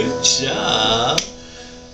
Good job.